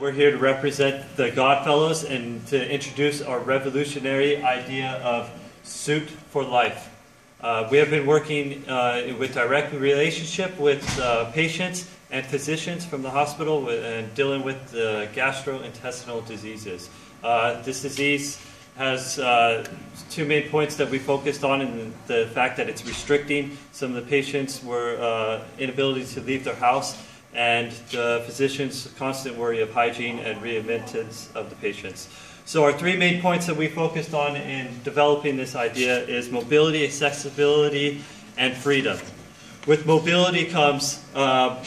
We're here to represent the Godfellas and to introduce our revolutionary idea of Suit for Life. Uh, we have been working uh, with direct relationship with uh, patients and physicians from the hospital with, and dealing with the gastrointestinal diseases. Uh, this disease has uh, two main points that we focused on in the fact that it's restricting some of the patients' were uh, inability to leave their house and the physician's constant worry of hygiene and readmittance of the patients. So our three main points that we focused on in developing this idea is mobility, accessibility, and freedom. With mobility comes, uh,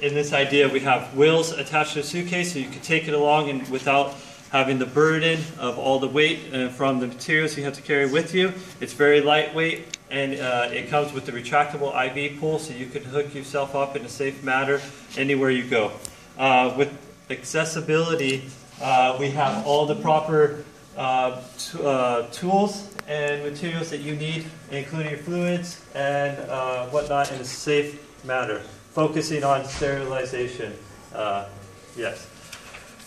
in this idea, we have wheels attached to a suitcase so you can take it along and without having the burden of all the weight uh, from the materials you have to carry with you. It's very lightweight and uh, it comes with the retractable IV pull so you can hook yourself up in a safe manner anywhere you go. Uh, with accessibility, uh, we have all the proper uh, uh, tools and materials that you need, including fluids and whatnot in a safe manner, focusing on sterilization. yes.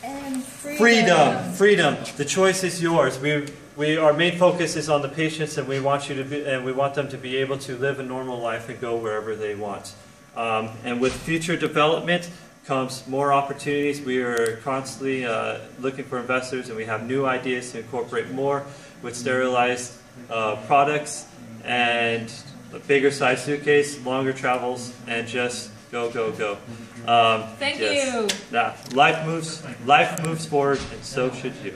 And freedom. Freedom, freedom. The choice is yours. We, we, our main focus is on the patients, and we want you to be, and we want them to be able to live a normal life and go wherever they want. Um, and with future development comes more opportunities. We are constantly uh, looking for investors, and we have new ideas to incorporate more with sterilized uh, products and a bigger size suitcase, longer travels, and just go, go, go. Um, Thank yes. you. Nah, life moves, life moves forward, and so should you.